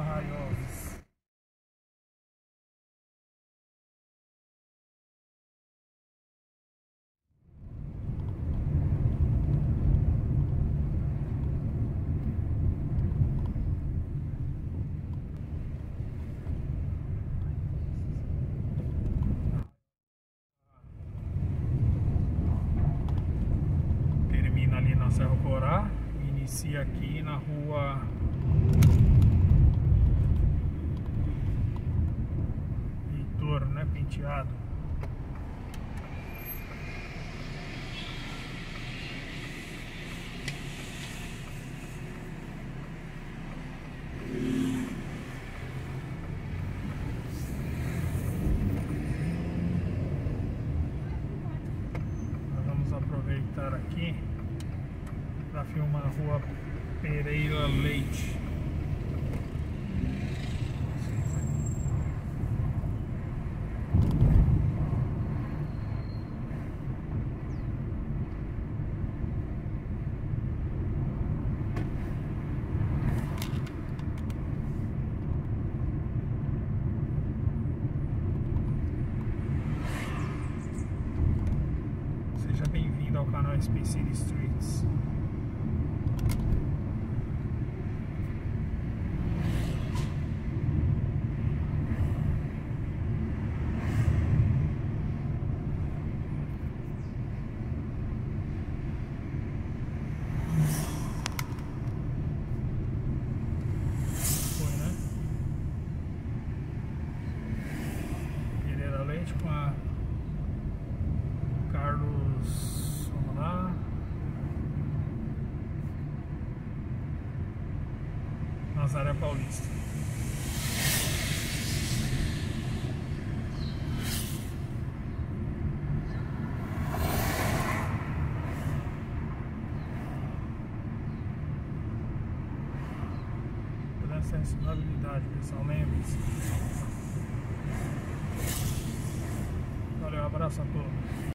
arraiosos Termina ali na Serra Corá, inicia aqui na rua Penteado. Vamos aproveitar aqui para filmar a rua Pereira Leite. Seja bem-vindo ao canal Space City Streets. Né? Com a Carlos. Vamos lá. Nazaré Paulista. Toda sensibilidade, pessoal, lembre-se. Valeu, abraço a todos.